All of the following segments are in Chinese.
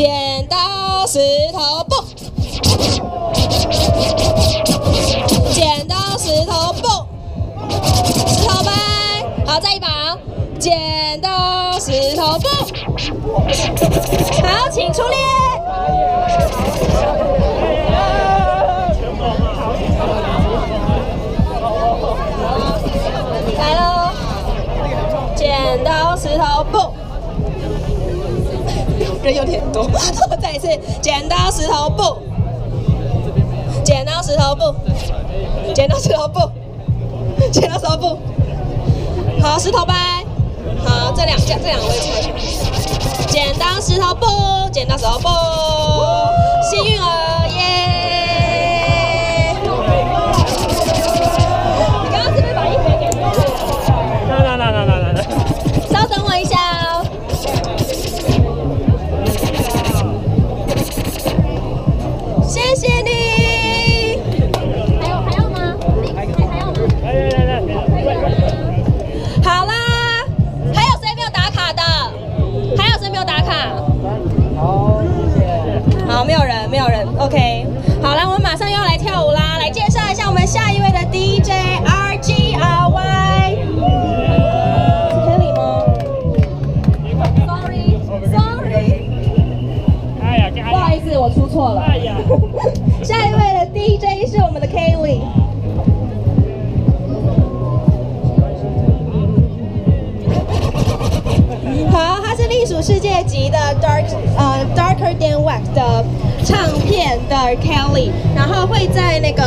剪刀石头布，剪刀石头布，石头掰，好，再一把，剪刀石头布，好，请出列。有点多，再一次，剪刀石头布，剪刀石头布，剪刀石头布，剪刀石头布，好，石头掰，好，这两这这两个位置回去，剪刀石头布，剪刀石头布，幸运儿耶！级的 Dark 呃 Darker Than Wax 的唱片的 Kelly，然后会在那个，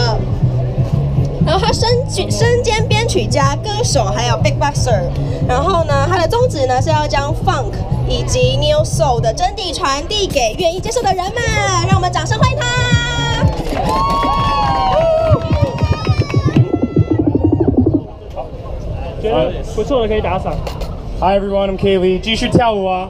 然后他身身兼编曲家、歌手，还有 Big Boxer。然后呢，他的宗旨呢是要将 Funk 以及 New Soul 的真谛传递给愿意接受的人们。让我们掌声欢迎他！觉得不错的可以打赏。Hi everyone, I'm Kaylee. 继续跳舞啊！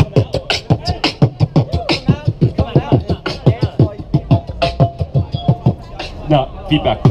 feedback.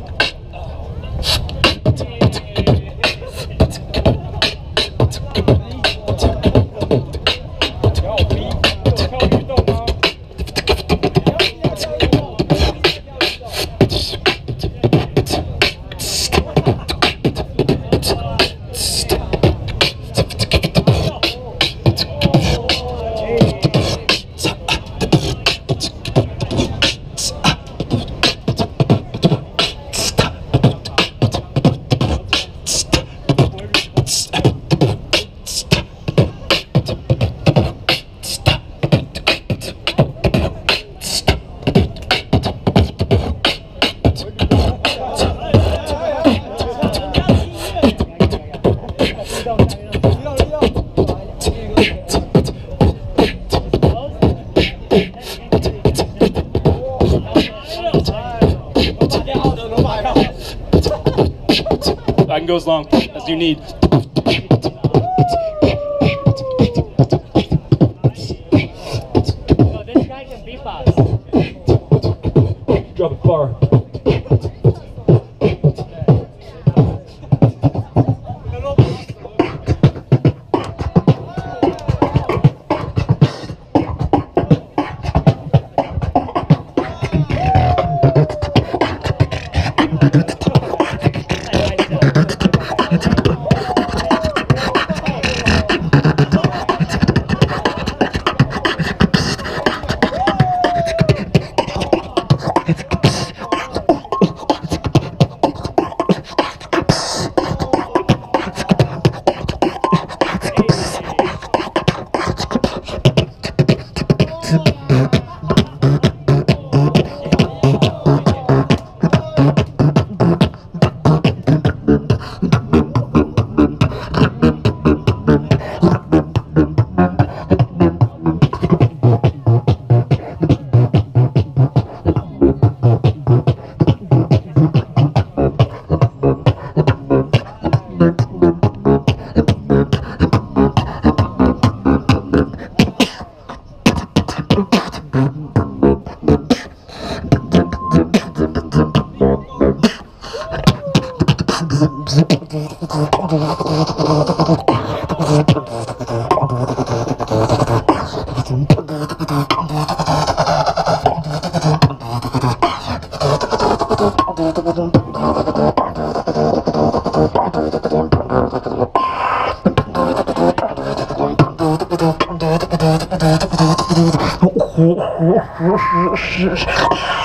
goes long as you need.